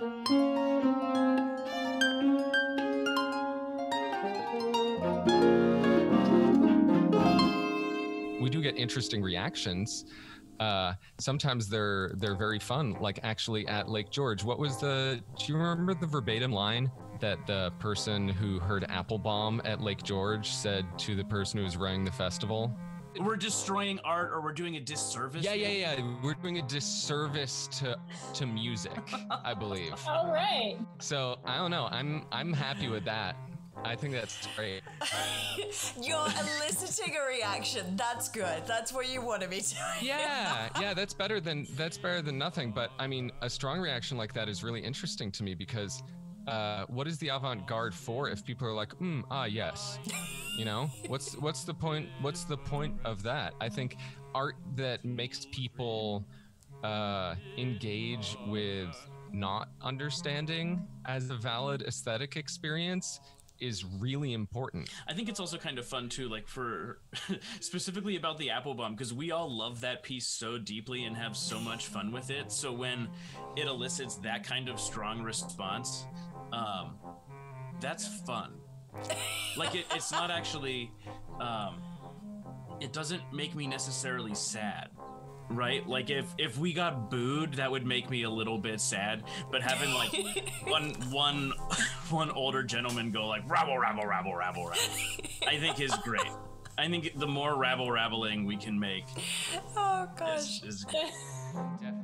we do get interesting reactions. Uh, sometimes they're they're very fun. Like actually at Lake George, what was the? Do you remember the verbatim line that the person who heard Applebaum at Lake George said to the person who was running the festival? We're destroying art, or we're doing a disservice. Yeah, yeah, yeah. We're doing a disservice to to music, I believe. All right. So I don't know. I'm I'm happy with that. I think that's great. You're eliciting a reaction. That's good. That's what you want to be doing. Yeah, yeah, that's better than that's better than nothing. But I mean, a strong reaction like that is really interesting to me because uh, what is the avant-garde for if people are like, mm, ah, yes, you know, what's what's the point? What's the point of that? I think art that makes people uh, engage with not understanding as a valid aesthetic experience is really important. I think it's also kind of fun too, like for specifically about the Applebaum, because we all love that piece so deeply and have so much fun with it. So when it elicits that kind of strong response, um, that's fun. like it, it's not actually, um, it doesn't make me necessarily sad right like if if we got booed that would make me a little bit sad but having like one one one older gentleman go like rabble rabble rabble rabble rabble i think is great i think the more rabble rabbling we can make Oh gosh. is, is Definitely.